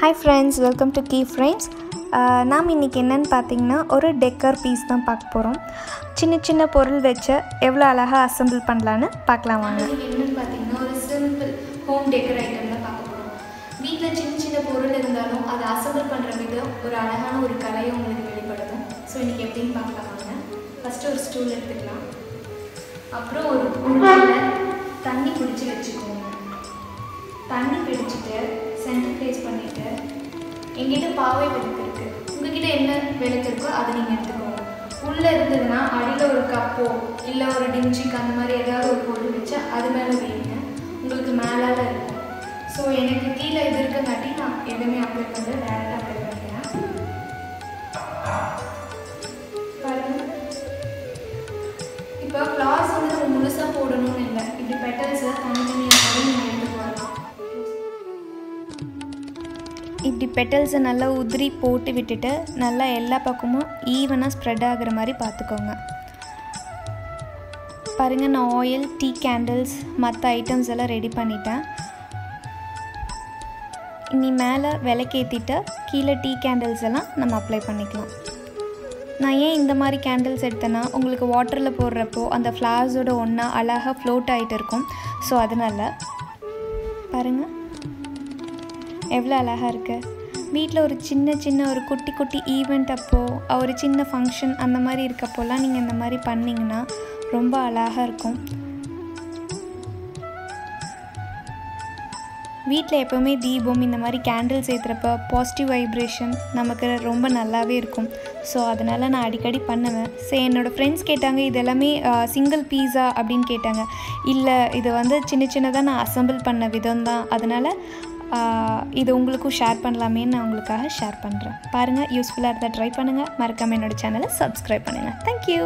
Hi friends welcome to கீ friends நாம் இன்றைக்கி என்னென்னு பார்த்தீங்கன்னா ஒரு டெக்கர் பீஸ் தான் பார்க்க போகிறோம் சின்ன சின்ன பொருள் வச்சு எவ்வளோ அழகாக அசெம்பிள் பண்ணலான்னு பார்க்கலாம் வாங்க. என்னென்னு பார்த்தீங்கன்னா ஒரு சிம்பிள் ஹோம் டெக்கர் ஐட்டம் தான் பார்க்க போகிறோம் வீட்டில் சின்ன சின்ன பொருள் இருந்தாலும் அதை அசம்பிள் பண்ணுற விதம் ஒரு அழகான ஒரு கலையை உங்களுக்கு வெளிப்படுத்தும். ஸோ இன்றைக்கி எப்படின்னு பார்க்கலாம் வாங்க. ஃபஸ்ட்டு ஒரு ஸ்டூல் எடுத்துக்கலாம். அப்புறம் ஒரு தண்ணி பிடிச்சி வச்சுக்கோங்க. தண்ணி பிடிச்சிட்டு சென்டர் ப்ளேஸ் பண்ணிவிட்டு எங்கிட்ட பாவை விளக்கு இருக்குது உங்ககிட்ட என்ன விளக்கு இருக்கோ அதை நீங்கள் எடுத்துக்கோங்க. உள்ளே இருந்ததுன்னா அடியில் ஒரு கப்போ இல்லை ஒரு டிஞ்சிக் அந்த மாதிரி ஏதாவது ஒரு பொருள் வச்சு அது மேலே வைங்க. உங்களுக்கு மேலால இருக்கும். ஸோ எனக்கு கீழே இது இருக்கங்காட்டி நான் எதுவுமே அப்ளை பண்ணல. டேரெக்டாக அப்ளை பண்ணிக்கிறேன் இப்போ ஃப்ளார்ஸ் வந்து நம்ம முழுசாக போடணும்னு இல்லை. இப்படி பெட்டல்ஸை தனித்தனியாக இப்படி பெட்டல்ஸை நல்லா உதிரி போட்டு விட்டுட்டு நல்லா எல்லா பக்கமும் ஈவனாக ஸ்ப்ரெட் ஆகுற மாதிரி பார்த்துக்கோங்க. பாருங்கள் நான் ஆயில் டீ கேண்டில்ஸ் மற்ற ஐட்டம்ஸ் எல்லாம் ரெடி பண்ணிட்டேன். இனி மேலே விளக்கேற்றிட்டு கீழே டீ கேண்டில்ஸ் எல்லாம் நம்ம அப்ளை பண்ணிக்கலாம். நான் ஏன் இந்த மாதிரி கேண்டில்ஸ் எடுத்தேன்னா உங்களுக்கு வாட்டரில் போடுறப்போ அந்த ஃப்ளார்ஸோட ஒன்றா அழகாக ஃப்ளோட் ஆகிட்டு இருக்கும். ஸோ அதனால் பாருங்கள் எவ்வளோ அழகாக இருக்குது வீட்டில் ஒரு சின்ன சின்ன ஒரு குட்டி குட்டி ஈவெண்ட் அப்போது ஒரு சின்ன ஃபங்க்ஷன் அந்த மாதிரி இருக்கப்போலாம் நீங்கள் இந்த மாதிரி பண்ணிங்கன்னா ரொம்ப அழகாக இருக்கும். வீட்டில் எப்போவுமே தீபம் இந்த மாதிரி கேண்டில்ஸ் ஏற்றுறப்ப பாசிட்டிவ் வைப்ரேஷன் நமக்கு ரொம்ப நல்லாவே இருக்கும். ஸோ அதனால் நான் அடிக்கடி பண்ணுவேன். சரி என்னோடய ஃப்ரெண்ட்ஸ் கேட்டாங்க இது எல்லாமே சிங்கிள் பீஸா அப்படின்னு கேட்டாங்க. இல்லை இது வந்து சின்ன சின்னதாக நான் அசம்பிள் பண்ண விதம் தான் அதனால் இது உங்களுக்கும் ஷேர் பண்ணலாமேன்னு நான் உங்களுக்காக ஷேர் பண்ணுறேன் பாருங்கள் யூஸ்ஃபுல்லாக இருந்தால் ட்ரை பண்ணுங்கள் மறக்காமல் என்னோடய சேனலை சப்ஸ்கிரைப் பண்ணுங்கள் தேங்க்யூ